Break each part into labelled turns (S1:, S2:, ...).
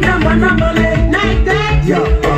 S1: Number, number, late night, that,
S2: yo. Uh.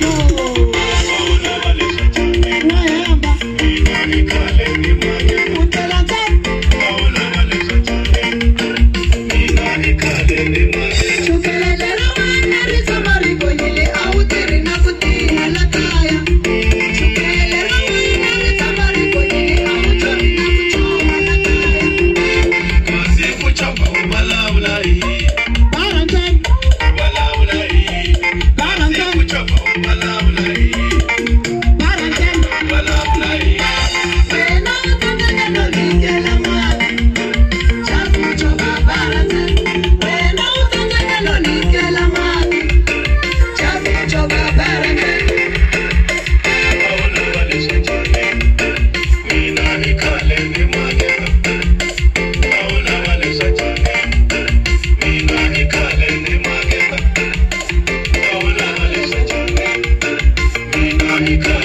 S3: You.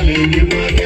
S2: you, you